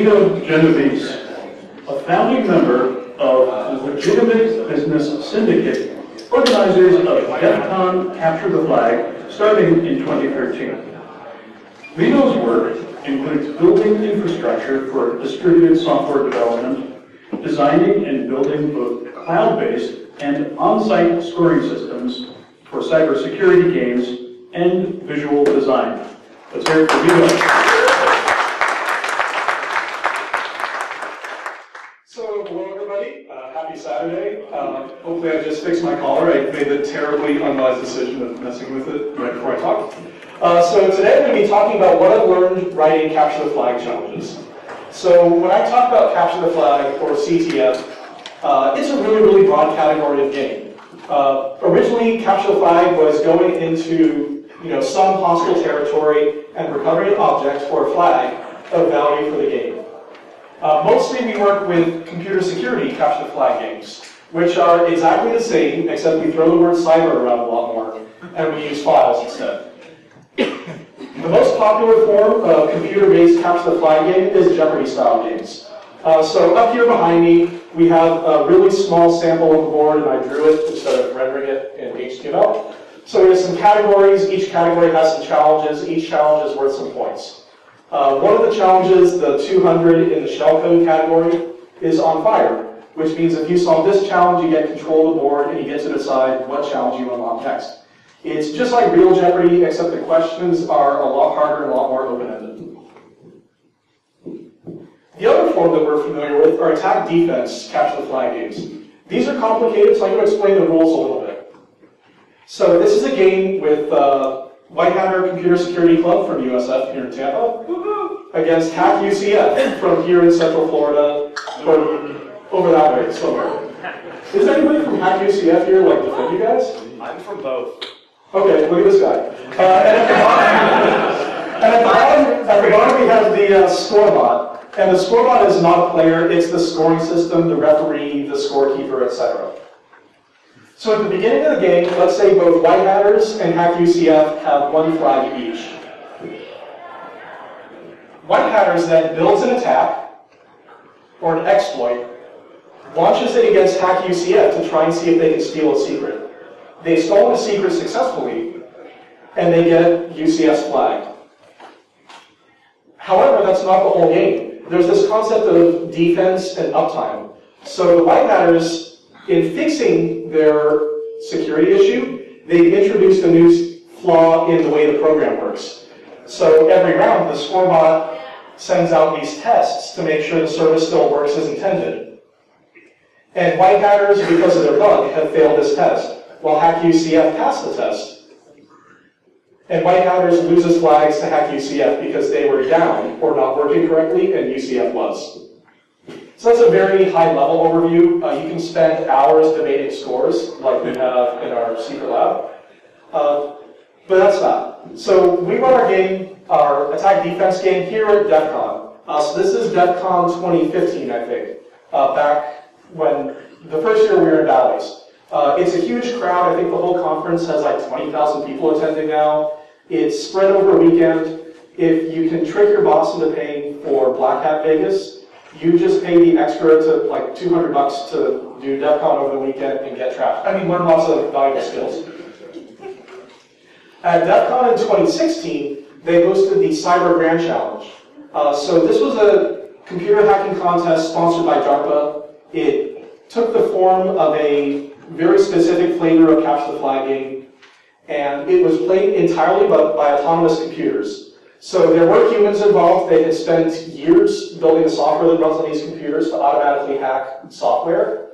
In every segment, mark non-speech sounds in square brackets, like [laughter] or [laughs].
Vito Genovese, a founding member of the Legitimate Business Syndicate, organizers of DEF CON Capture the Flag, starting in 2013. Vito's work includes building infrastructure for distributed software development, designing and building both cloud-based and on-site scoring systems for cybersecurity games and visual design. Let's hear it for Vito. So, hello everybody. Uh, happy Saturday. Uh, hopefully I just fixed my collar. I made the terribly unwise decision of messing with it right before I talked. Uh, so today I'm going to be talking about what I've learned writing Capture the Flag challenges. So when I talk about Capture the Flag, or CTF, uh, it's a really, really broad category of game. Uh, originally, Capture the Flag was going into you know, some hostile territory and recovering objects or a flag of value for the game. Uh, mostly we work with computer security capture the flag games, which are exactly the same, except we throw the word cyber around a lot more, and we use files instead. The most popular form of computer-based capture the flag game is Jeopardy-style games. Uh, so up here behind me, we have a really small sample of the board, and I drew it instead of rendering it in HTML. So we have some categories. Each category has some challenges. Each challenge is worth some points. Uh, one of the challenges, the 200 in the shellcode category, is on fire, which means if you solve this challenge, you get control of the board, and you get to decide what challenge you unlock next. It's just like real Jeopardy, except the questions are a lot harder and a lot more open-ended. The other form that we're familiar with are attack defense capture the flag games. These are complicated, so I'm going to explain the rules a little bit. So this is a game with uh, White Hatter Computer Security Club from USF here in Tampa against Hack UCF from here in Central Florida, or over that way somewhere. Is anybody from Hack UCF here like defend you guys? I'm from both. Okay, look at this guy. Uh, and, at the bottom, and at the bottom, at the bottom we have the uh, scorebot. And the scorebot is not a player, it's the scoring system, the referee, the scorekeeper, etc. So at the beginning of the game, let's say both White Hatters and Hack UCF have one flag each. White Hatters then builds an attack, or an exploit, launches it against Hack UCF to try and see if they can steal a secret. They stole the secret successfully, and they get UCF's flag. However, that's not the whole game. There's this concept of defense and uptime. So the White Hatters, in fixing their security issue, they've introduced a new flaw in the way the program works. So every round, the scorebot sends out these tests to make sure the service still works as intended. And White Hatters, because of their bug, have failed this test while Hack UCF passed the test. And White Hatters loses flags to Hack UCF because they were down or not working correctly, and UCF was. So that's a very high level overview. Uh, you can spend hours debating scores, like we have in our secret lab. Uh, but that's not. So we run our game, our attack defense game here at DEF CON. Uh, so this is DEF CON 2015, I think, uh, back when the first year we were in Bally's. Uh, it's a huge crowd. I think the whole conference has like 20,000 people attending now. It's spread over a weekend. If you can trick your boss into paying for Black Hat Vegas, you just pay the extra to like 200 bucks to do DEF CON over the weekend and get trapped. I mean, learn lots of valuable skills. At DEF CON in 2016, they hosted the Cyber Grand Challenge. Uh, so this was a computer hacking contest sponsored by DARPA. It took the form of a very specific flavor of capture the flag game, and it was played entirely by, by autonomous computers. So there were humans involved. They had spent years building the software that runs on these computers to automatically hack software.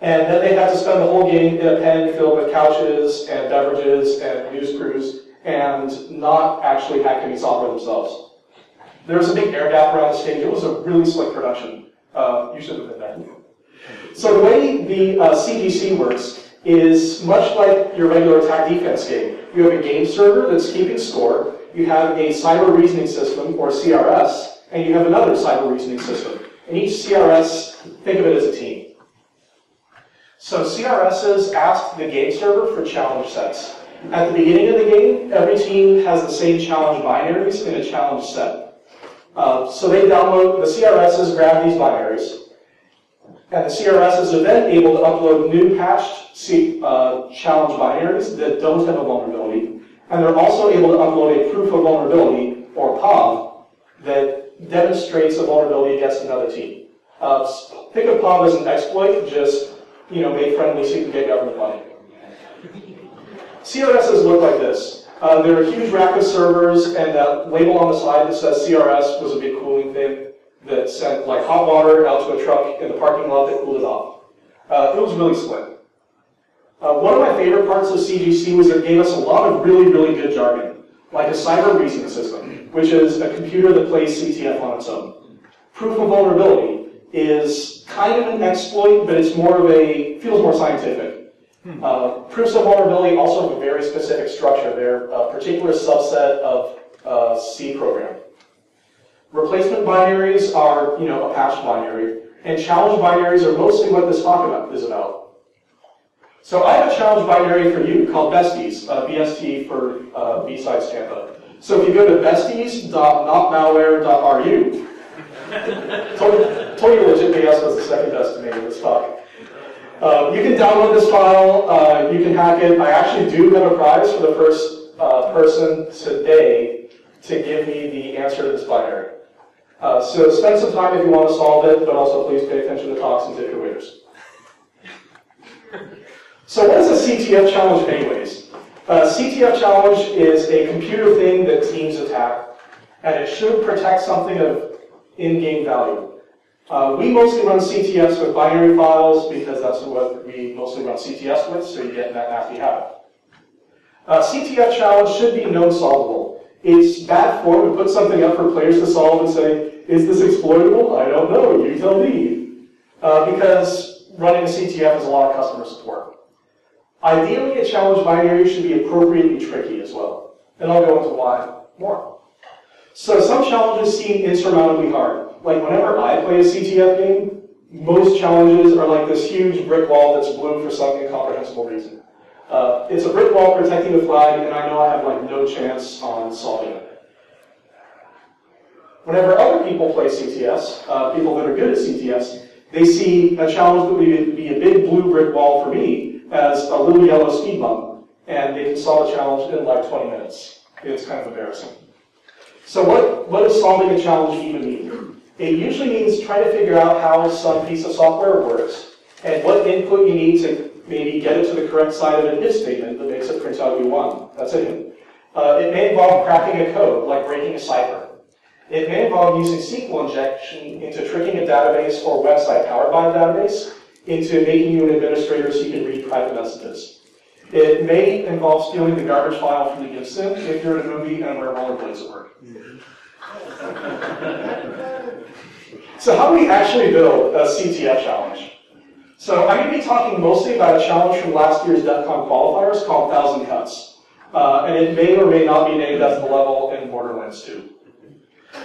And then they had to spend the whole game in a pen filled with couches and beverages and news crews and not actually hack any software themselves. There was a big air gap around the stage. It was a really slick production. Uh, you should have been. So the way the uh, CGC works is much like your regular attack defense game. You have a game server that's keeping score, you have a cyber reasoning system, or CRS, and you have another cyber reasoning system. And each CRS, think of it as a team. So CRSs ask the game server for challenge sets. At the beginning of the game, every team has the same challenge binaries in a challenge set. Uh, so they download, the CRSs grab these binaries, and the CRS is then able to upload new patched uh, challenge binaries that don't have a vulnerability, and they're also able to upload a proof of vulnerability, or POV, that demonstrates a vulnerability against another team. Uh, think of POV as an exploit, just you know, made friendly so you can get government money. CRSs look like this. Uh, they're a huge rack of servers, and that label on the side that says CRS was a big cooling thing that sent like hot water out to a truck in the parking lot that cooled it off. Uh, it was really slick. Uh, one of my favorite parts of CGC was it gave us a lot of really, really good jargon, like a cyber reasoning system, which is a computer that plays CTF on its own. Proof of vulnerability is kind of an exploit, but it's more of a, feels more scientific. Uh, proofs of vulnerability also have a very specific structure. They're a particular subset of uh, C program. Replacement binaries are, you know, a patched binary, and challenge binaries are mostly what this talk about is about. So I have a challenge binary for you called besties, uh, BST for uh, B-Sides Tampa. So if you go to besties.notmalware.ru, totally, totally legit BS was the second best me in this talk. Uh, you can download this file, uh, you can hack it. I actually do have a prize for the first uh, person today to give me the answer to this binary. Uh, so spend some time if you want to solve it, but also please pay attention to talks and waiters. So what is a CTF challenge anyways? A CTF challenge is a computer thing that teams attack, and it should protect something of in-game value. Uh, we mostly run CTFs with binary files because that's what we mostly run CTFs with, so you get that nasty habit. Uh, CTF challenge should be known solvable. It's bad form to put something up for players to solve and say, is this exploitable? I don't know, you tell me. Uh, because running a CTF is a lot of customer support. Ideally, a challenge binary should be appropriately tricky as well. And I'll go into why more. So some challenges seem insurmountably hard. Like whenever I play a CTF game, most challenges are like this huge brick wall that's blue for some incomprehensible reason. Uh, it's a brick wall protecting the flag, and I know I have like no chance on solving it. Whenever other people play CTFs, uh, people that are good at CTFs, they see a challenge that would be a big blue brick wall for me as a little yellow speed bump, and they can solve a challenge in like 20 minutes. It's kind of embarrassing. So what, what does solving a challenge even mean? It usually means trying to figure out how some piece of software works, and what input you need to maybe get it to the correct side of an if statement that makes it print out you want. That's it. Uh, it may involve cracking a code, like breaking a cipher. It may involve using SQL injection into tricking a database or website powered by a database into making you an administrator so you can read private messages. It may involve stealing the garbage file from the sim if you're in a movie and wear rollerblades at work. so how do we actually build a CTF challenge? So I'm going to be talking mostly about a challenge from last year's DEF CON qualifiers called Thousand Cuts. Uh, and it may or may not be named as the level in Borderlands 2.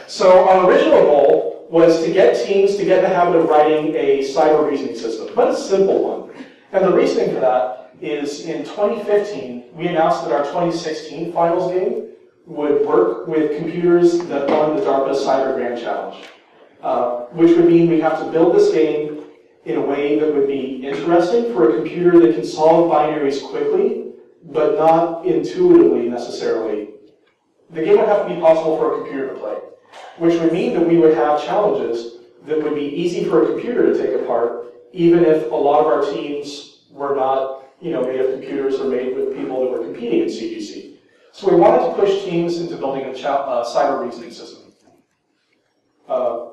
So our original goal was to get teams to get in the habit of writing a cyber reasoning system, but a simple one. And the reasoning for that is in 2015, we announced that our 2016 finals game would work with computers that won the DARPA Cyber Grand Challenge, uh, which would mean we have to build this game in a way that would be interesting for a computer that can solve binaries quickly, but not intuitively necessarily. The game would have to be possible for a computer to play, which would mean that we would have challenges that would be easy for a computer to take apart, even if a lot of our teams were not, you know, made of computers or made with people that were competing in CGC. So we wanted to push teams into building a uh, cyber reasoning system. Uh,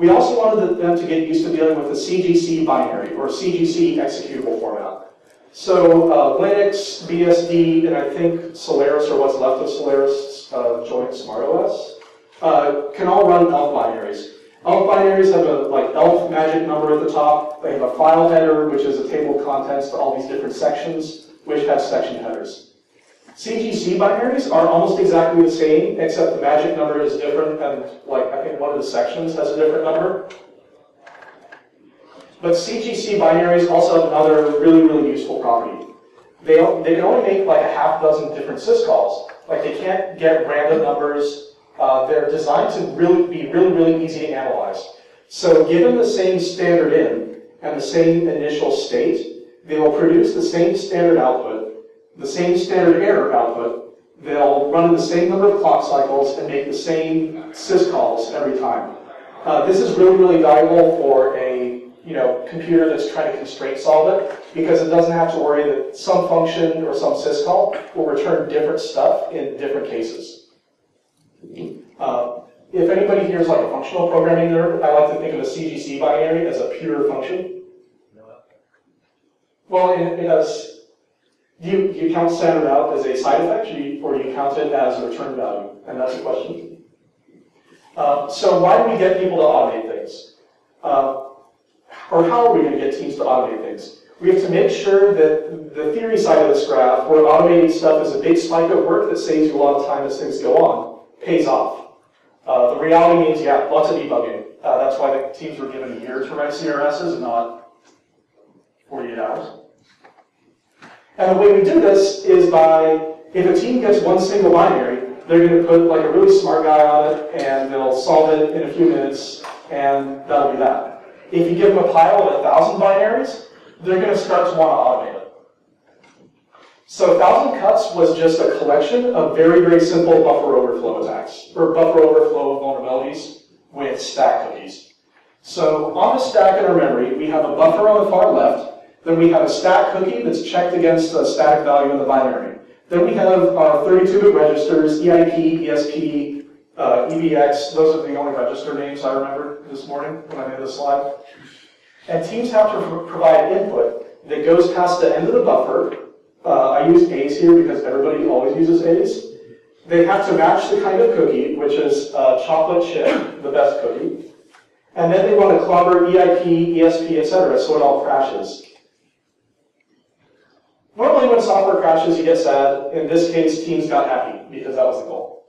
we also wanted them to get used to dealing with a CGC binary, or CGC executable format. So uh, Linux, BSD, and I think Solaris, or what's left of Solaris, uh, Joyent SmartOS, uh, can all run ELF binaries. ELF binaries have a like ELF magic number at the top. They have a file header, which is a table of contents to all these different sections, which have section headers. CGC binaries are almost exactly the same, except the magic number is different, and like I think one of the sections has a different number. But CGC binaries also have another really, really useful property. They, they can only make like a half dozen different syscalls. Like they can't get random numbers Uh, they're designed to really be really, really easy to analyze. So given the same standard in and the same initial state, they will produce the same standard output, the same standard error output, they'll run in the same number of clock cycles and make the same syscalls every time. Uh, this is really, really valuable for a you know, computer that's trying to constraint solve it because it doesn't have to worry that some function or some syscall will return different stuff in different cases. Uh, if anybody here is like a functional programming nerd, I like to think of a CGC binary as a pure function. Well, it, it has, do you, do you count standard out as a side effect, or do you, or do you count it as a return value? And that's the question. Uh, so why do we get people to automate things? Uh, or how are we going to get teams to automate things? We have to make sure that the theory side of this graph, where automating stuff is a big spike of work that saves you a lot of time as things go on, pays off. Uh, the reality means, yeah, lots of debugging. Uh, that's why the teams were given a year to write CRSs and not 48 hours. And the way we do this is by, if a team gets one single binary, they're going to put like a really smart guy on it, and they'll solve it in a few minutes, and that'll be that. If you give them a pile of a thousand binaries, they're going to start to want to automate it. So Thousand Cuts was just a collection of very, very simple buffer overflow attacks, or buffer overflow vulnerabilities with stack cookies. So on the stack in our memory, we have a buffer on the far left, then we have a stack cookie that's checked against a static value in the binary. Then we have our 32-bit registers, EIP, ESP, uh, EBX, those are the only register names I remember this morning when I made this slide. And teams have to provide input that goes past the end of the buffer. Uh, I use A's here because everybody always uses A's. They have to match the kind of cookie, which is uh, chocolate chip, the best cookie. And then they want to clobber EIP, ESP, etc., so it all crashes. Normally when software crashes, you get sad. In this case, teams got happy because that was the goal.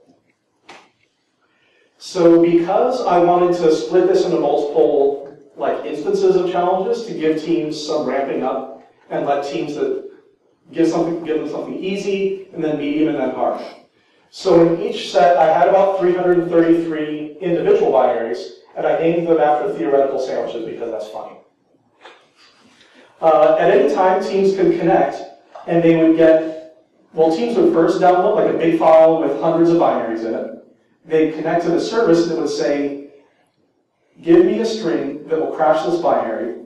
So because I wanted to split this into multiple like instances of challenges to give teams some ramping up and let teams that give something give them something easy and then medium and then hard. So in each set I had about 333 individual binaries and I named them after theoretical sandwiches because that's funny. Uh, at any time teams can connect and they would get well teams would first download like a big file with hundreds of binaries in it They'd connect to the service that would say, give me a string that will crash this binary,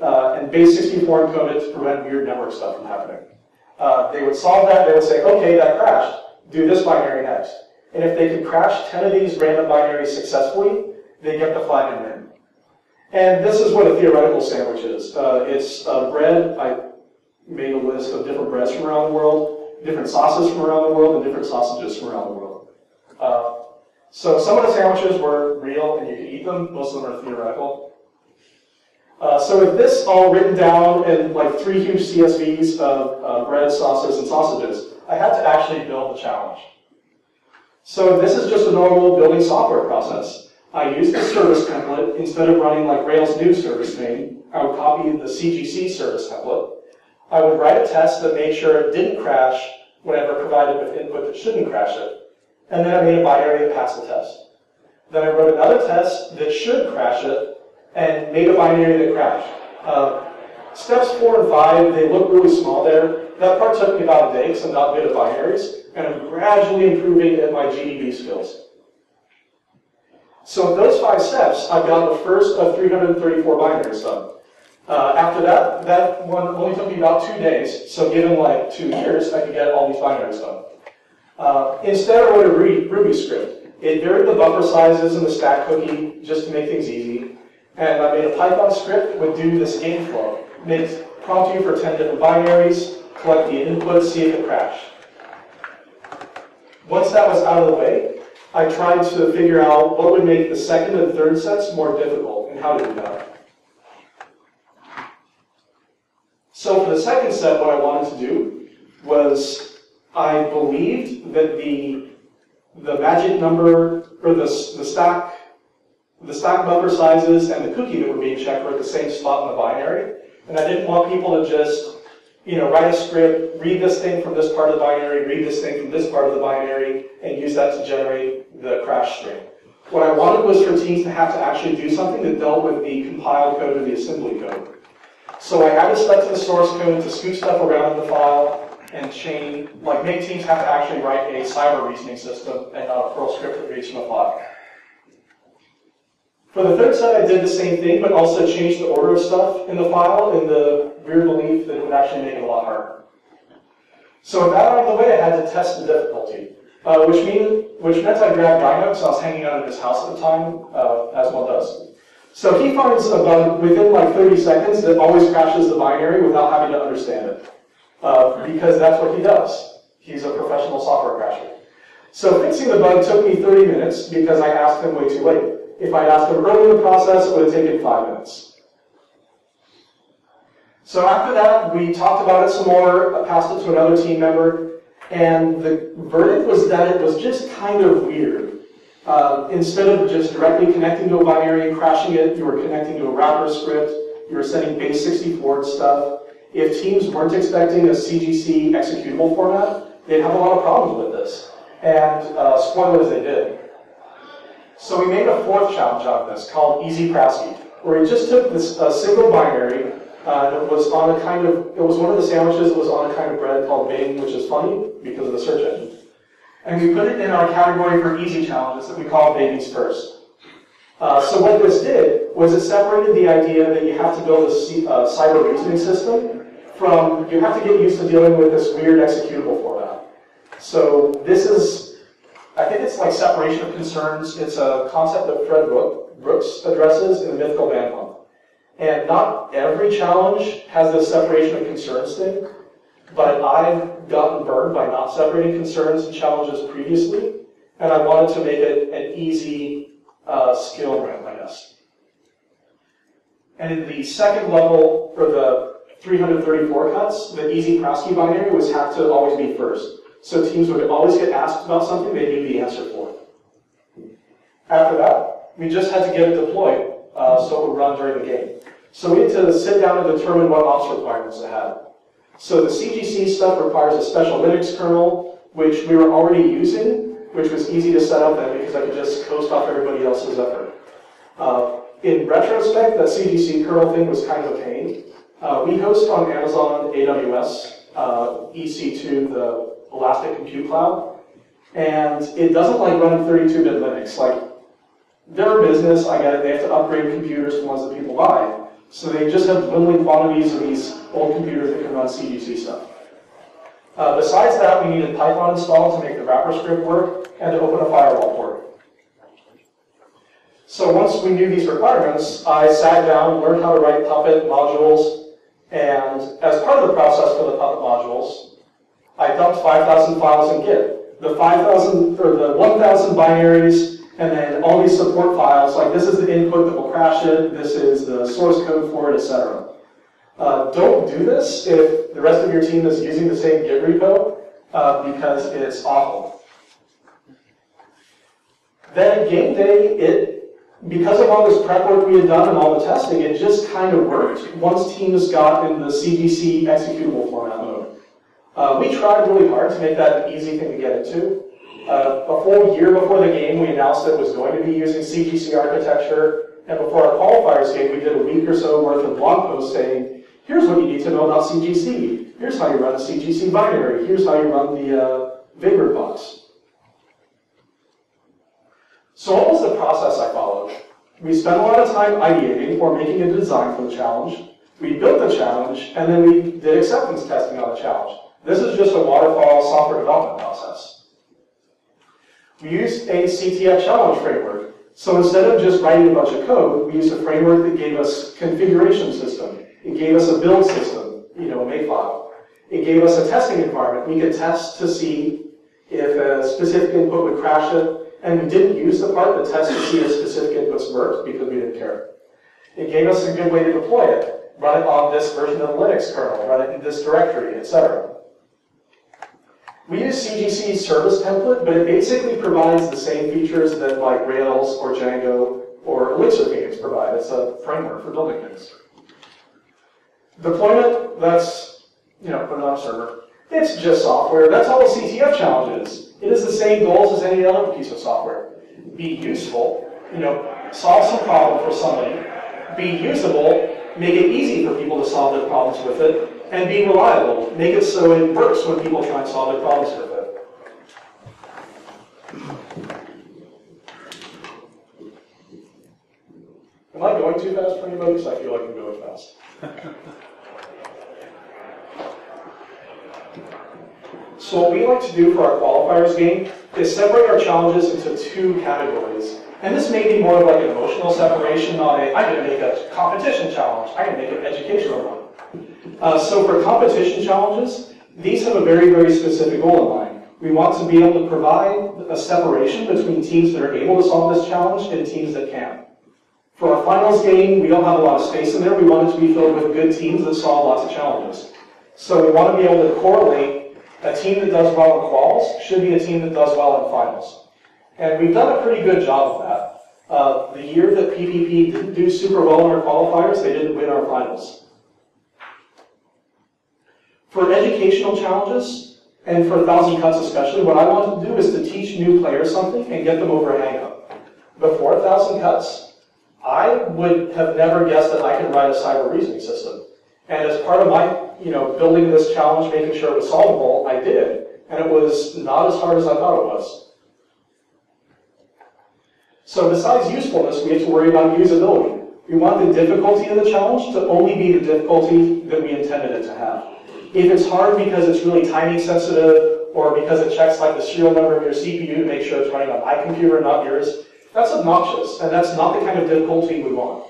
uh, and base64 encode it to prevent weird network stuff from happening. Uh, they would solve that, they would say, okay, that crashed, do this binary next. And if they could crash 10 of these random binaries successfully, they get the flag and win. And this is what a theoretical sandwich is. Uh, it's bread, I made a list of different breads from around the world, different sauces from around the world, and different sausages from around the world. Uh, so some of the sandwiches were real and you could eat them. Most of them are theoretical. Uh, so with this all written down in like three huge CSVs of uh, bread, sauces, and sausages, I had to actually build the challenge. So this is just a normal building software process. I used the service template instead of running like Rails new service name. I would copy the CGC service template. I would write a test that made sure it didn't crash whenever provided with input that shouldn't crash it and then I made a binary that passed the test. Then I wrote another test that should crash it, and made a binary that crashed. Uh, steps four and five, they look really small there. That part took me about a day because I'm not good at binaries, and I'm gradually improving at my GDB skills. So in those five steps, I've got the first of 334 binaries done. Uh, after that, that one only took me about two days, so given like two years, I could get all these binaries done. Uh, instead, I wrote a Ruby script. It varied the buffer sizes in the stack cookie just to make things easy. And I made a Python script that would do this game flow. Make, prompt you for 10 different binaries, collect the input, see if it crashed. Once that was out of the way, I tried to figure out what would make the second and third sets more difficult and how to do that. So for the second set, what I wanted to do was I believed that the the magic number or the the stack the stack buffer sizes and the cookie that were being checked were at the same spot in the binary, and I didn't want people to just you know, write a script, read this thing from this part of the binary, read this thing from this part of the binary, and use that to generate the crash string. What I wanted was for teams to have to actually do something that dealt with the compiled code or the assembly code. So I added stuff to the source code to scoot stuff around in the file and chain, like make teams have to actually write a cyber reasoning system and not a Perl script that reads from a file. For the third set, I did the same thing, but also changed the order of stuff in the file in the weird belief that it would actually make it a lot harder. So with that out of the way, I had to test the difficulty, uh, which, mean, which meant I grabbed Rhino, because I was hanging out at his house at the time, uh, as one does. So he finds a bug within like 30 seconds that always crashes the binary without having to understand it, uh, because that's what he does. He's a professional software crasher. So fixing the bug took me 30 minutes because I asked him way too late. If I'd asked him early in the process, it would have taken five minutes. So after that, we talked about it some more, passed it to another team member, and the verdict was that it was just kind of weird. Uh, instead of just directly connecting to a binary and crashing it, you were connecting to a wrapper script, you were sending base 64 stuff. If teams weren't expecting a CGC executable format, they'd have a lot of problems with this. And uh, spoilers, they did. So we made a fourth challenge out of this called Easy Prasky, where we just took this uh, single binary uh, it was on a kind of, it was one of the sandwiches that was on a kind of bread called Bing, which is funny because of the search engine. And we put it in our category for easy challenges that we call babies first. Uh, so what this did was it separated the idea that you have to build a uh, cyber reasoning system from you have to get used to dealing with this weird executable format. So this is I think it's like separation of concerns. It's a concept that Fred Brooks addresses in the Mythical Man Month. And not every challenge has this separation of concerns thing, but I've gotten burned by not separating concerns and challenges previously, and I wanted to make it an easy uh, skill ramp, I guess. And in the second level, for the 334 cuts, the easy Prasky binary was have to always be first. So teams would always get asked about something they knew the answer for. After that, we just had to get it deployed uh, so it would run during the game. So we had to sit down and determine what ops requirements it had. So the CGC stuff requires a special Linux kernel, which we were already using, which was easy to set up then because I could just coast off everybody else's effort. Uh, in retrospect, that CGC kernel thing was kind of a pain. Uh, we host on Amazon AWS uh, EC2, the Elastic Compute Cloud, and it doesn't like running 32-bit Linux. Like, their business, I get it, they have to upgrade computers to ones that people buy. So they just have dwindling quantities of these old computers that can run CGC stuff. Uh, besides that, we needed Python installed to make the wrapper script work and to open a firewall port. So once we knew these requirements, I sat down, learned how to write Puppet modules, and as part of the process for the Puppet modules, I dumped 5,000 files in Git. The 5,000, or the 1,000 binaries, and then all these support files, like this is the input that will crash it, this is the source code for it, etc. Uh, don't do this if the rest of your team is using the same Git repo, uh, because it's awful. Then game day, it because of all this prep work we had done and all the testing, it just kind of worked once teams got in the CGC executable format mode. Uh, we tried really hard to make that an easy thing to get into. Uh, a full year before the game, we announced that it was going to be using CGC architecture, and before our qualifiers game, we did a week or so worth of blog posts saying, here's what you need to know about CGC. Here's how you run a CGC binary. Here's how you run the uh, Vagrant box. So what was the process I followed? We spent a lot of time ideating or making a design for the challenge. We built the challenge, and then we did acceptance testing on the challenge. This is just a waterfall software development process. We used a CTF challenge framework. So instead of just writing a bunch of code, we used a framework that gave us configuration system. It gave us a build system, you know, a makefile. It gave us a testing environment. We could test to see if a specific input would crash it, and we didn't use the part that tests to see if specific inputs worked because we didn't care. It gave us a good way to deploy it. Run it on this version of the Linux kernel, run it in this directory, etc. We use CGC service template, but it basically provides the same features that like Rails or Django or Elixir Phoenix provide. It's a framework for building things. Deployment, that's you know, put it on a server. It's just software. That's all a CTF challenge is. It is the same goals as any other piece of software. Be useful, you know, solve some problem for somebody, be usable, make it easy for people to solve their problems with it, and be reliable. Make it so it works when people try and solve their problems with it. Am I going too fast for anybody? Because I feel like I'm going fast. [laughs] so what we like to do for our qualifiers game is separate our challenges into two categories. And this may be more of like an emotional separation, not a, going to make a competition challenge, I can make an educational one. Uh, so for competition challenges, these have a very, very specific goal in mind. We want to be able to provide a separation between teams that are able to solve this challenge and teams that can't. For our finals game, we don't have a lot of space in there. We want it to be filled with good teams that solve lots of challenges. So we want to be able to correlate a team that does well in quals should be a team that does well in finals. And we've done a pretty good job of that. Uh, the year that PPP didn't do super well in our qualifiers, they didn't win our finals. For educational challenges, and for a 1,000 cuts especially, what I want to do is to teach new players something and get them over a hang-up. Before 1,000 cuts, I would have never guessed that I could write a cyber reasoning system. And as part of my, you know, building this challenge, making sure it was solvable, I did. And it was not as hard as I thought it was. So besides usefulness, we have to worry about usability. We want the difficulty of the challenge to only be the difficulty that we intended it to have. If it's hard because it's really timing sensitive, or because it checks like the serial number of your CPU to make sure it's running on my computer, and not yours, that's obnoxious, and that's not the kind of difficulty we want.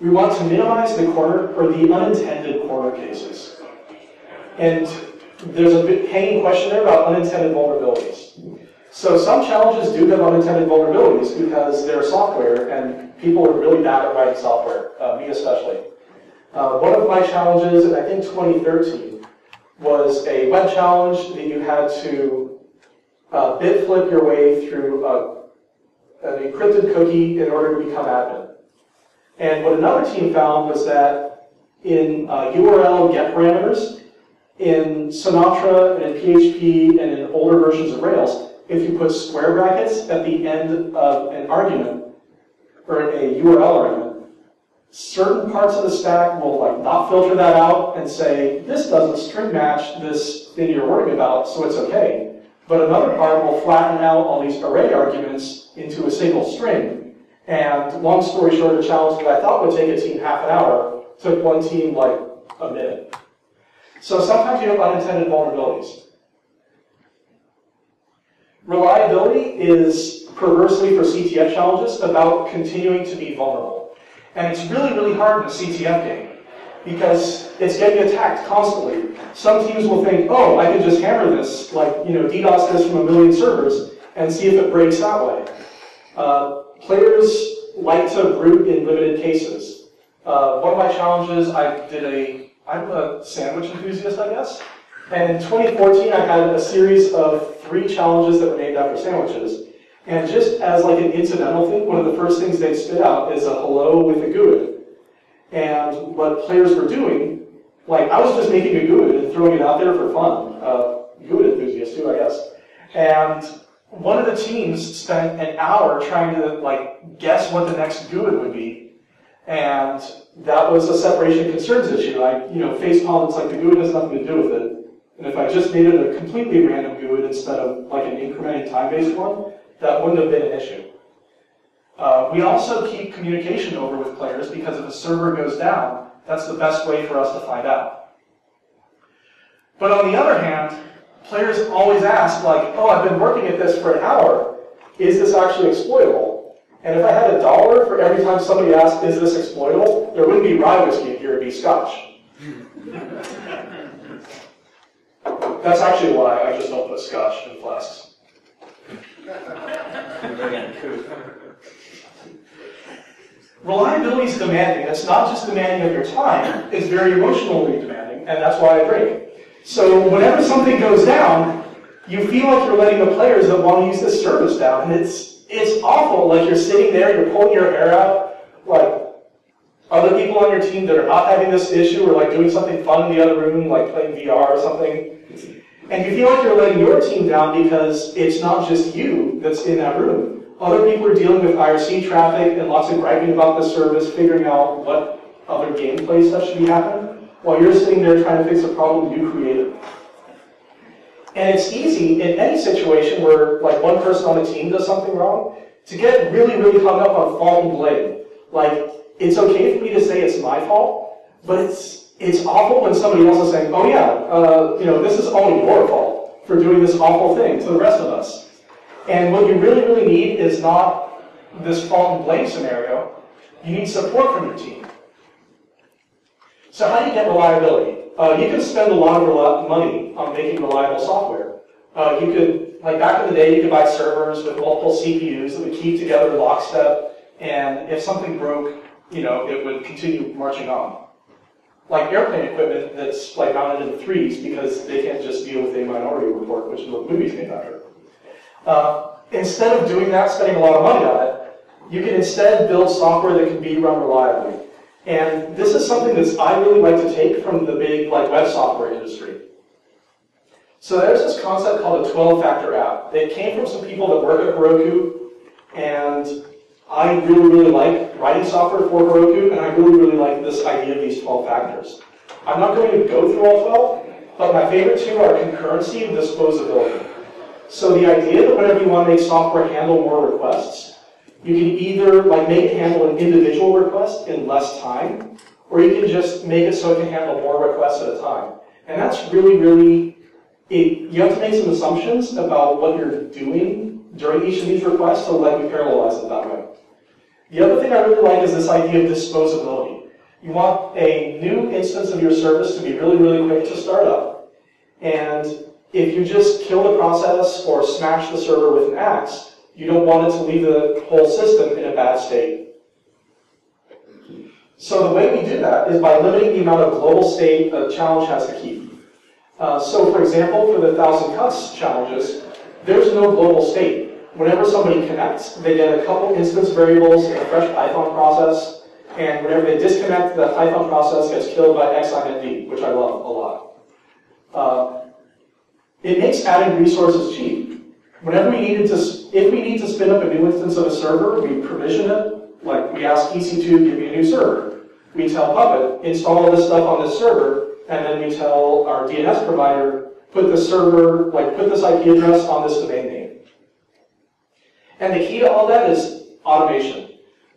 We want to minimize the corner or the unintended corner cases. And there's a hanging question there about unintended vulnerabilities. So some challenges do have unintended vulnerabilities because they're software and people are really bad at writing software, uh, me especially. Uh, one of my challenges, in I think 2013, was a web challenge that you had to uh, bit flip your way through a an encrypted cookie in order to become admin. And what another team found was that in uh, URL get parameters, in Sinatra and in PHP and in older versions of Rails, if you put square brackets at the end of an argument, or a URL argument, certain parts of the stack will like not filter that out and say, this doesn't string match this thing you're worrying about, so it's okay. But another part will flatten out all these array arguments into a single string. And long story short, a challenge that I thought would take a team half an hour took one team like a minute. So sometimes you have unintended vulnerabilities. Reliability is perversely for CTF challenges about continuing to be vulnerable. And it's really, really hard in a CTF game because it's getting attacked constantly. Some teams will think, oh, I can just hammer this, like, you know, DDoS this from a million servers, and see if it breaks that way. Uh, players like to root in limited cases. Uh, one of my challenges, I did a, I'm a sandwich enthusiast, I guess. And in 2014, I had a series of three challenges that were named after sandwiches. And just as like an incidental thing, one of the first things they spit out is a hello with a GUID. And what players were doing, like I was just making a GUID and throwing it out there for fun. Uh, enthusiast too, I guess. And one of the teams spent an hour trying to like guess what the next GUID would be. And that was a separation concerns issue. I, you know, face it's like the GUID has nothing to do with it. And if I just made it a completely random GUID instead of like an incrementing time-based one, that wouldn't have been an issue. Uh, we also keep communication over with players because if a server goes down, that's the best way for us to find out. But on the other hand, players always ask, like, oh, I've been working at this for an hour. Is this actually exploitable? And if I had a dollar for every time somebody asked, is this exploitable, there wouldn't be rye whiskey here, it'd be scotch. [laughs] That's actually why I just don't put scotch in flasks. Reliability is demanding. It's not just demanding of your time, it's very emotionally demanding, and that's why I break. So whenever something goes down, you feel like you're letting the players that want to use this service down, and it's it's awful. Like you're sitting there, you're pulling your hair out, like other people on your team that are not having this issue or like doing something fun in the other room, like playing VR or something. And you feel like you're letting your team down because it's not just you that's in that room. Other people are dealing with IRC traffic and lots of griping about the service, figuring out what other gameplay stuff should be happening, while you're sitting there trying to fix a problem you created. And it's easy in any situation where like one person on a team does something wrong to get really, really hung up on fault and blame. Like, it's okay for me to say it's my fault, but it's it's awful when somebody else is saying, oh yeah, uh, you know, this is only your fault for doing this awful thing to the rest of us. And what you really, really need is not this fault and blame scenario. You need support from your team. So how do you get reliability? Uh, you can spend a lot of money on making reliable software. Uh, you could, like back in the day, you could buy servers with multiple CPUs that would keep together lockstep, and if something broke, you know, it would continue marching on. Like airplane equipment that's like mounted in threes because they can't just deal with a minority report, which is what movies named after. Uh, instead of doing that, spending a lot of money on it, you can instead build software that can be run reliably. And this is something that I really like to take from the big like web software industry. So there's this concept called a 12-factor app. It came from some people that work at Heroku, and I really, really like writing software for Heroku, and I really, really like this idea of these 12 factors. I'm not going to go through all 12, but my favorite two are concurrency and disposability. So the idea that whenever you want to make software handle more requests, you can either like make it handle an individual request in less time, or you can just make it so it can handle more requests at a time. And that's really, really, it, you have to make some assumptions about what you're doing during each of these requests to let you parallelize it that way. The other thing I really like is this idea of disposability. You want a new instance of your service to be really, really quick to start up. And if you just kill the process or smash the server with an axe, you don't want it to leave the whole system in a bad state. So the way we do that is by limiting the amount of global state a challenge has to keep. Uh, so for example, for the 1,000 cuts challenges, there's no global state. Whenever somebody connects, they get a couple instance variables in a fresh Python process, and whenever they disconnect, the Python process gets killed by xinetd, which I love a lot. Uh, it makes adding resources cheap. Whenever we needed to, if we need to spin up a new instance of a server, we provision it, like we ask EC2, give me a new server. We tell Puppet, install all this stuff on this server, and then we tell our DNS provider, put the server, like put this IP address on this domain name. And the key to all that is automation.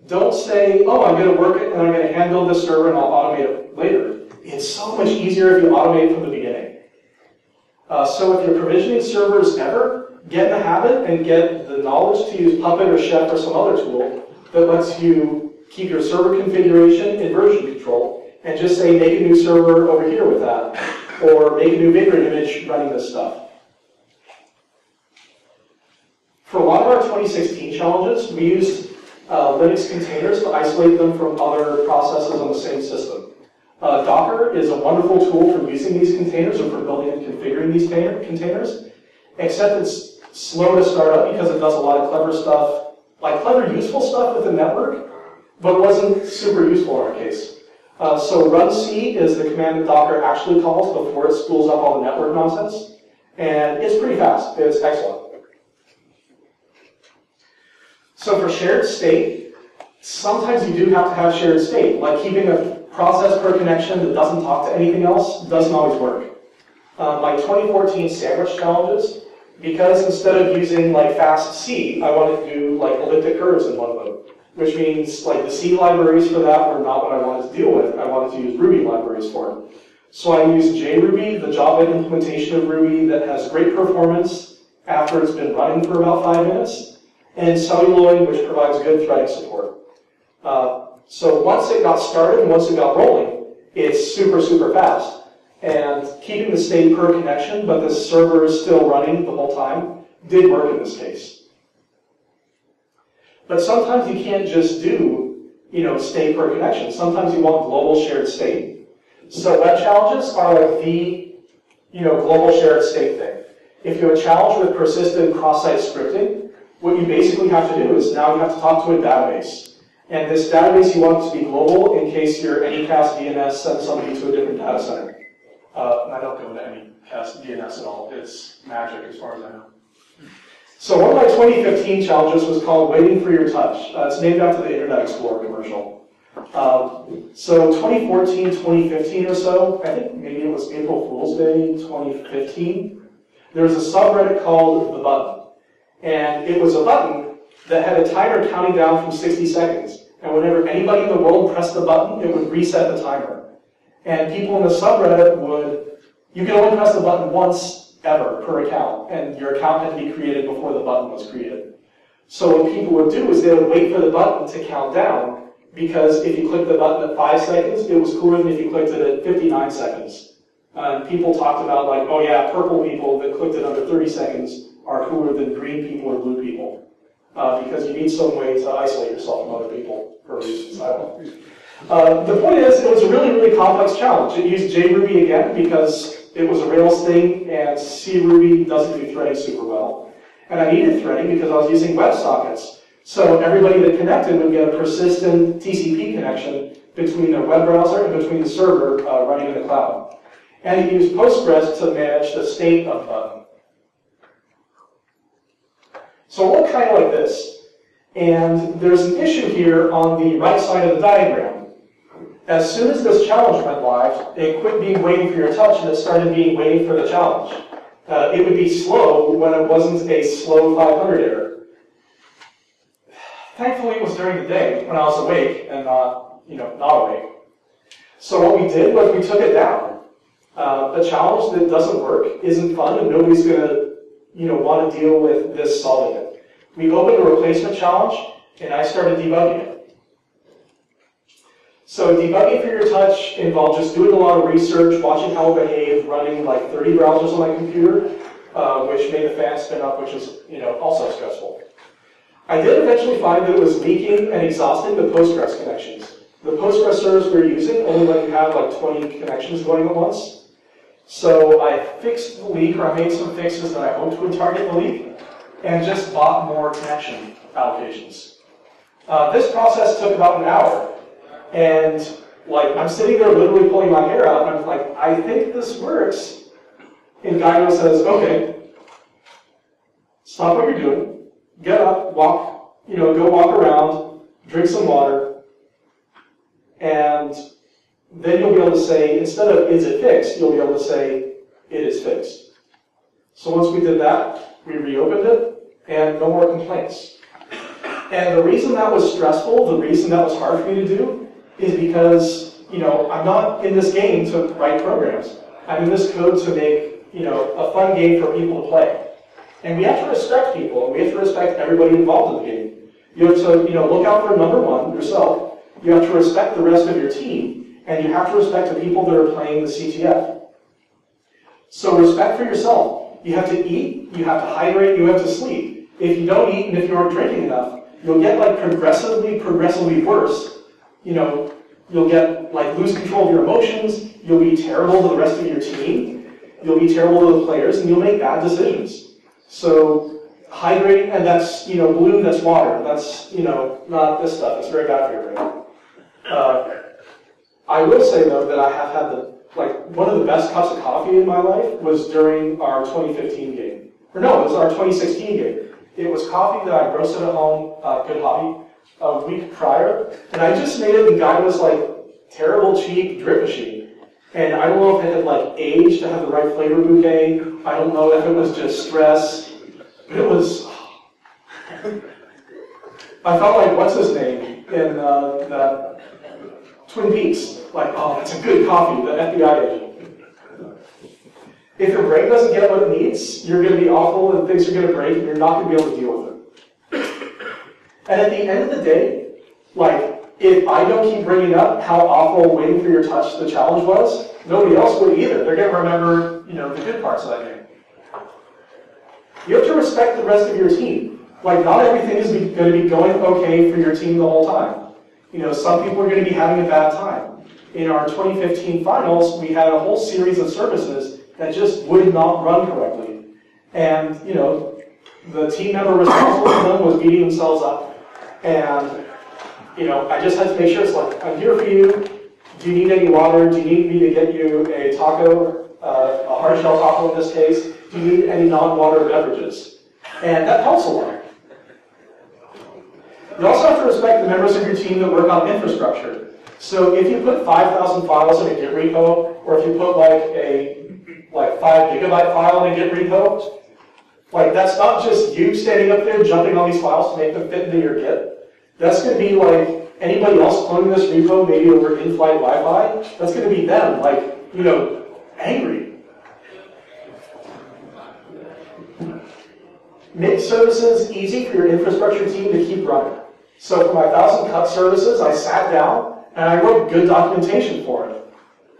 Don't say, oh, I'm going to work it and I'm going to handle this server and I'll automate it later. It's so much easier if you automate from the beginning. Uh, so if you're provisioning servers ever, get in the habit and get the knowledge to use Puppet or Chef or some other tool that lets you keep your server configuration in version control and just say make a new server over here with that or make a new Vagrant image running this stuff. For a lot of our 2016 challenges, we used uh, Linux containers to isolate them from other processes on the same system. Uh, Docker is a wonderful tool for using these containers or for building and configuring these containers, except it's slow to start up because it does a lot of clever stuff, like clever useful stuff with the network, but wasn't super useful in our case. Uh, so C is the command that Docker actually calls before it spools up all the network nonsense, and it's pretty fast. It's excellent. So for shared state, sometimes you do have to have shared state, like keeping a process per connection that doesn't talk to anything else doesn't always work. Um, my 2014 sandwich challenges, because instead of using like fast C, I wanted to do like elliptic curves in one of them, which means like the C libraries for that were not what I wanted to deal with. I wanted to use Ruby libraries for it. So I used JRuby, the Java implementation of Ruby that has great performance after it's been running for about five minutes and celluloid, which provides good threading support. Uh, so once it got started and once it got rolling, it's super, super fast. And keeping the state per connection, but the server is still running the whole time, did work in this case. But sometimes you can't just do, you know, state per connection. Sometimes you want global shared state. So web challenges are like the, you know, global shared state thing. If you have a challenge with persistent cross-site scripting, what you basically have to do is now you have to talk to a database. And this database you want to be global in case your Anycast DNS sends somebody to a different data center. Uh, I don't go into Anycast DNS at all. It's magic as far as I know. So one of my 2015 challenges was called Waiting for Your Touch. Uh, it's named after the Internet Explorer commercial. Um, so 2014, 2015 or so, I think maybe it was April Fool's Day 2015, there was a subreddit called The Button. And it was a button that had a timer counting down from 60 seconds. And whenever anybody in the world pressed the button, it would reset the timer. And people in the subreddit would, you can only press the button once ever per account, and your account had to be created before the button was created. So what people would do is they would wait for the button to count down, because if you clicked the button at 5 seconds, it was cooler than if you clicked it at 59 seconds. And people talked about like, oh yeah, purple people that clicked it under 30 seconds are cooler than green people or blue people. Uh, because you need some way to isolate yourself from other people for reasons I don't know. Uh, the point is, it was a really, really complex challenge. It used JRuby again because it was a Rails thing, and CRuby doesn't do threading super well. And I needed threading because I was using WebSockets. So everybody that connected would get a persistent TCP connection between their web browser and between the server uh, running in the cloud. And it used Postgres to manage the state of the button. So it looked kind of like this. And there's an issue here on the right side of the diagram. As soon as this challenge went live, it quit being waiting for your touch and it started being waiting for the challenge. Uh, it would be slow when it wasn't a slow 500 error. Thankfully, it was during the day when I was awake and not, you know, not awake. So what we did was we took it down. Uh, a challenge that doesn't work isn't fun, and nobody's going to, you know, want to deal with this solving it. We opened a replacement challenge, and I started debugging it. So debugging for your touch involved just doing a lot of research, watching how it behaved, running like 30 browsers on my computer, uh, which made the fan spin up, which was, you know, also stressful. I did eventually find that it was leaking and exhausting the Postgres connections. The Postgres servers we're using only let you have like 20 connections going at once. So I fixed the leak, or I made some fixes that I hoped would target the leak, and just bought more connection allocations. Uh, this process took about an hour, and like I'm sitting there literally pulling my hair out, and I'm like, I think this works. And Guido says, okay, stop what you're doing, get up, walk, you know, go walk around, drink some water, and then you'll be able to say, instead of is it fixed, you'll be able to say it is fixed. So once we did that, we reopened it, and no more complaints. And the reason that was stressful, the reason that was hard for me to do, is because, you know, I'm not in this game to write programs. I'm in this code to make, you know, a fun game for people to play. And we have to respect people, and we have to respect everybody involved in the game. You have to, you know, look out for number one, yourself. You have to respect the rest of your team, and you have to respect the people that are playing the CTF. So respect for yourself. You have to eat, you have to hydrate, you have to sleep. If you don't eat and if you aren't drinking enough, you'll get like progressively, progressively worse. You know, you'll get like lose control of your emotions, you'll be terrible to the rest of your team, you'll be terrible to the players, and you'll make bad decisions. So hydrate, and that's, you know, blue, that's water. That's, you know, not this stuff. It's very bad for your brain. Uh, I will say though that I have had the like one of the best cups of coffee in my life was during our 2015 game. Or no, it was our 2016 game. It was coffee that I roasted at home, uh, good hobby, a week prior, and I just made it. The guy was like terrible cheap drip machine, and I don't know if it had like aged to have the right flavor bouquet. I don't know if it was just stress. But it was. [sighs] I felt like what's his name in uh, Twin Peaks. Like, oh, that's a good coffee, the FBI agent. If your brain doesn't get what it needs, you're going to be awful and things are going to break and you're not going to be able to deal with it. And at the end of the day, like, if I don't keep bringing up how awful waiting for your touch the challenge was, nobody else would either. They're going to remember, you know, the good parts of that game. You have to respect the rest of your team. Like, not everything is going to be going okay for your team the whole time. You know, some people are going to be having a bad time. In our 2015 finals, we had a whole series of services that just would not run correctly. And, you know, the team member responsible for them was beating themselves up. And you know, I just had to make sure it's like, I'm here for you. Do you need any water? Do you need me to get you a taco, uh, a hard shell taco in this case? Do you need any non-water beverages? And that helps a lot. You also have to respect the members of your team that work on infrastructure. So if you put 5,000 files in a Git repo, or if you put like a like 5 gigabyte file in a Git repo, like that's not just you standing up there jumping on these files to make them fit into your Git. That's going to be like anybody else cloning this repo, maybe over in-flight Wi-Fi. That's going to be them, like you know, angry. Make services easy for your infrastructure team to keep running. So for my thousand cut services, I sat down and I wrote good documentation for it.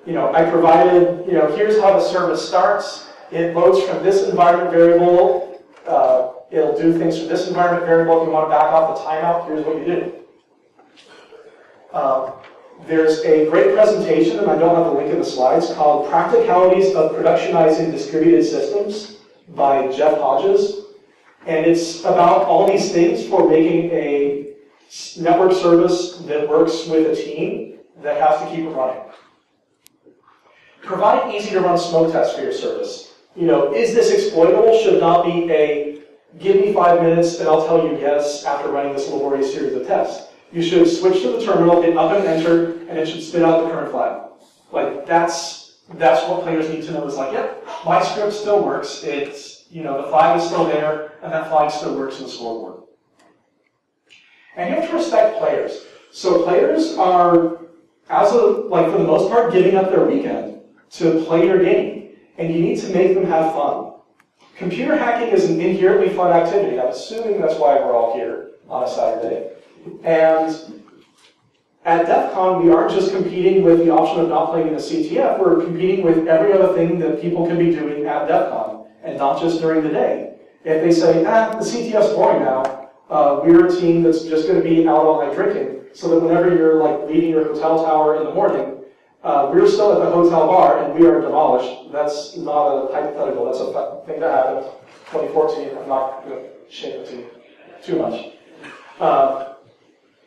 You know, I provided, you know, here's how the service starts. It loads from this environment variable. Uh, it'll do things from this environment variable. If you want to back off the timeout, here's what you do. Um, there's a great presentation, and I don't have the link in the slides, called Practicalities of Productionizing Distributed Systems by Jeff Hodges. And it's about all these things for making a network service that works with a team that has to keep it running. Provide easy to run smoke tests for your service. You know, is this exploitable? Should not be a give me five minutes and I'll tell you yes after running this laborious series of tests. You should switch to the terminal, hit up and enter, and it should spit out the current flag. Like that's that's what players need to know. Is like, yep, my script still works. It's you know the flag is still there, and that flag still works in the scoreboard. And you have to respect players. So players are, as a like for the most part, giving up their weekend to play your game, and you need to make them have fun. Computer hacking is an inherently fun activity. I'm assuming that's why we're all here on a Saturday. And at DEF CON, we aren't just competing with the option of not playing in a CTF, we're competing with every other thing that people can be doing at DEF CON, and not just during the day. If they say, ah, the CTF's boring now, uh, we're a team that's just going to be out all night drinking, so that whenever you're like leaving your hotel tower in the morning, uh, we're still at the hotel bar and we are demolished. That's not a hypothetical, that's a thing that happened 2014. I'm not going to shame it to you too much. Uh,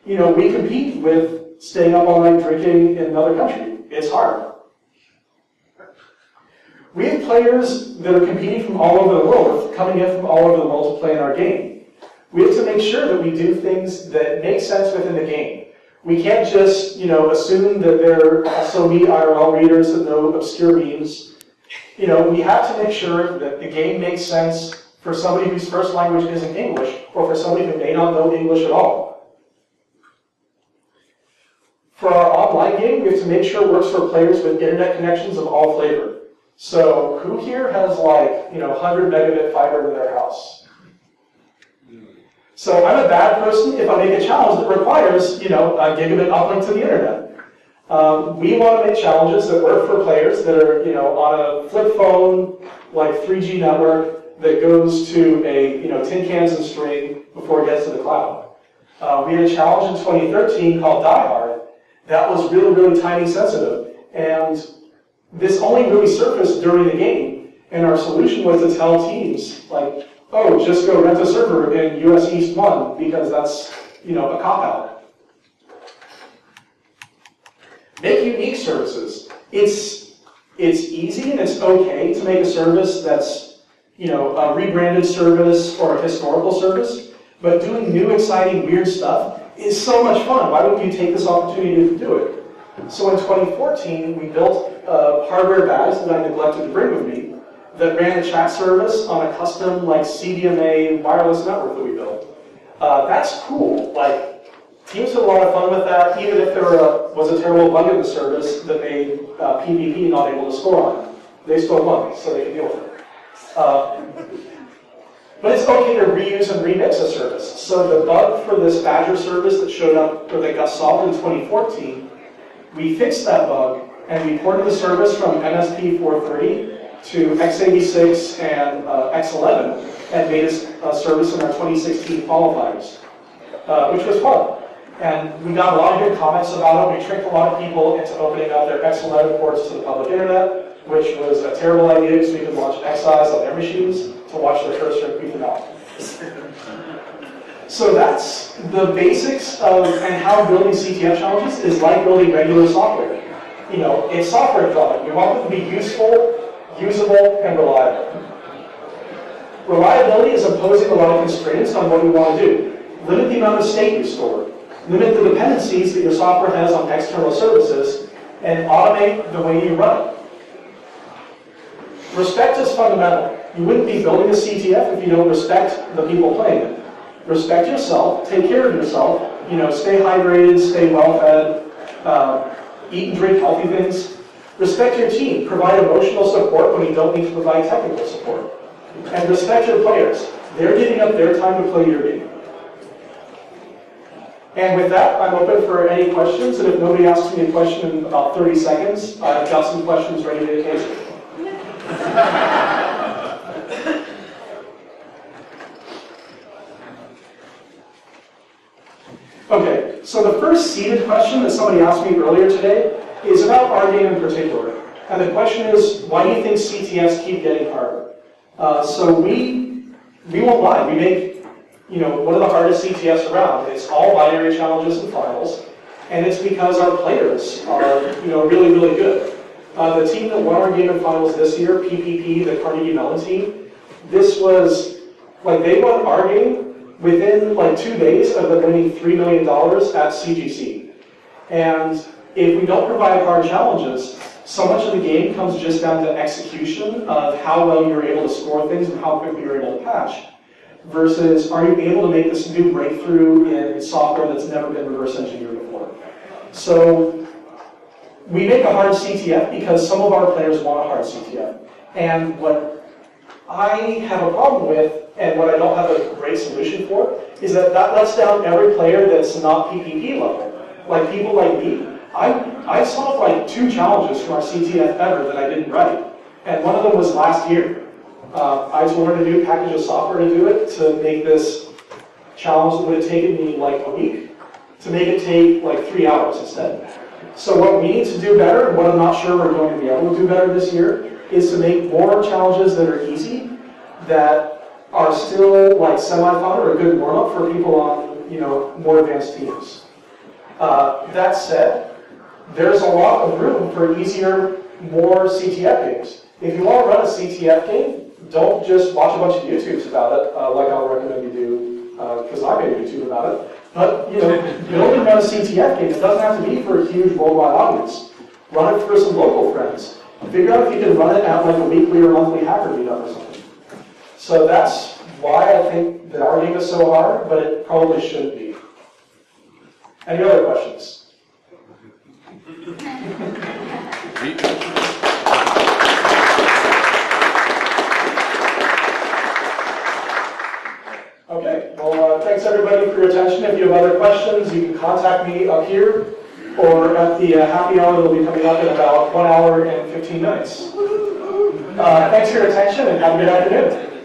you know, we compete with staying up all night drinking in another country. It's hard. We have players that are competing from all over the world, coming in from all over the world to play in our game. We have to make sure that we do things that make sense within the game. We can't just, you know, assume that they're also neat IRL readers that know obscure memes. You know, we have to make sure that the game makes sense for somebody whose first language isn't English, or for somebody who may not know English at all. For our online game, we have to make sure it works for players with internet connections of all flavor. So who here has like, you know, 100 megabit fiber in their house? So I'm a bad person if I make a challenge that requires, you know, a gigabit uplink to the internet. Um, we want to make challenges that work for players that are, you know, on a flip phone, like 3G network that goes to a, you know, tin cans and string before it gets to the cloud. Uh, we had a challenge in 2013 called Die Hard, that was really, really tiny sensitive. And this only really surfaced during the game. And our solution was to tell teams, like, oh, just go rent a server in US East 1 because that's, you know, a cop-out. Make unique services. It's, it's easy and it's okay to make a service that's, you know, a rebranded service or a historical service, but doing new, exciting, weird stuff is so much fun. Why wouldn't you take this opportunity to do it? So in 2014, we built a hardware badge that I neglected to bring with me that ran a chat service on a custom like CDMA wireless network that we built. Uh, that's cool. Like teams had a lot of fun with that, even if there was a terrible bug in the service that made uh, PPP not able to score on. They still won, so they could deal with it. Uh, but it's okay to reuse and remix a service. So the bug for this Badger service that showed up, or that got solved in 2014, we fixed that bug and we ported the service from MSP 430 to x86 and uh, x11 and made us a, service in our 2016 qualifiers, uh, which was fun. And we got a lot of good comments about it. We tricked a lot of people into opening up their X11 ports to the public internet, which was a terrible idea because we could launch xeyes on their machines to watch their cursor creep them out. So that's the basics of, and how building CTF challenges is like building regular software. You know, it's software development. We want it to be useful, usable, and reliable. Reliability is imposing a lot of constraints on what you want to do. Limit the amount of state you store. Limit the dependencies that your software has on external services, and automate the way you run it. Respect is fundamental. You wouldn't be building a CTF if you don't respect the people playing it. Respect yourself, take care of yourself, you know, stay hydrated, stay well fed, uh, eat and drink healthy things. Respect your team, provide emotional support when you don't need to provide technical support. And respect your players. They're giving up their time to play your game. And with that, I'm open for any questions, and if nobody asks me a question in about 30 seconds, I've got some questions ready to answer. [laughs] Okay, so the first seeded question that somebody asked me earlier today is about our game in particular. And the question is, why do you think CTFs keep getting harder? Uh, so we, we won't lie, we make, you know, one of the hardest CTFs around. It's all binary challenges and finals, and it's because our players are, you know, really, really good. Uh, the team that won our game in finals this year, PPP, the Carnegie Mellon team, this was, like, they won our game within, like, two days of them winning $3 million at CGC. And if we don't provide hard challenges, so much of the game comes just down to execution of how well you're able to score things and how quickly you're able to patch. Versus, are you able to make this new breakthrough in software that's never been reverse engineered before? So, we make a hard CTF because some of our players want a hard CTF. And what I have a problem with, and what I don't have a great solution for, is that that lets down every player that's not PPP level. Like people like me, I, I solved like two challenges from our CTF ever that I didn't write. And one of them was last year. Uh, I do a new package of software to do it, to make this challenge that would have taken me like a week, to make it take like three hours instead. So what we need to do better, and what I'm not sure we're going to be able to do better this year, is to make more challenges that are easy, that are still like semi-fun or a good warm-up for people on, you know, more advanced teams. Uh, that said, there's a lot of room for easier, more CTF games. If you want to run a CTF game, don't just watch a bunch of YouTubes about it, uh, like I'll recommend you do, because uh, I made a YouTube about it. But, you know, build and run a CTF game. It doesn't have to be for a huge worldwide audience. Run it for some local friends. Figure out if you can run it at like a weekly or monthly hacker meetup or something. So that's why I think that our game is so hard, but it probably shouldn't be. Any other questions? Everybody for your attention. If you have other questions, you can contact me up here or at the uh, happy hour that will be coming up in about one hour and 15 minutes. Uh, thanks for your attention and have a good afternoon.